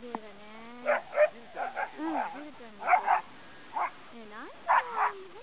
綺麗だね。うん、ずれちゃいます。え、なんで